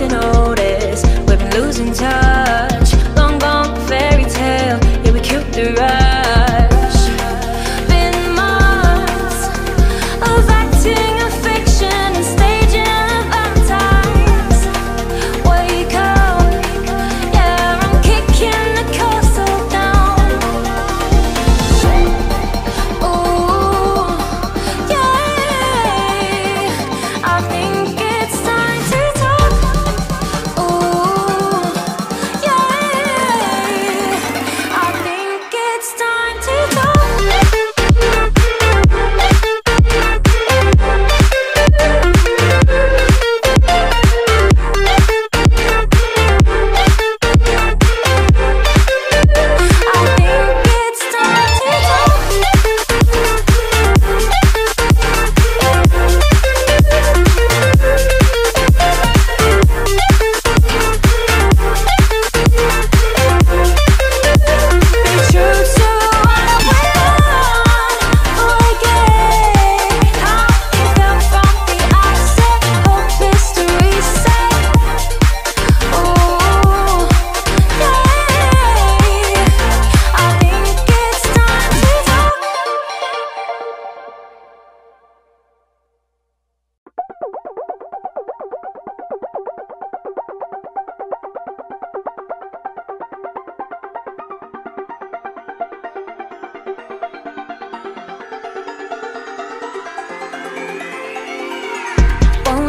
to know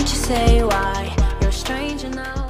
Don't you say why you're a stranger now?